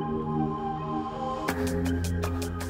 Thank you.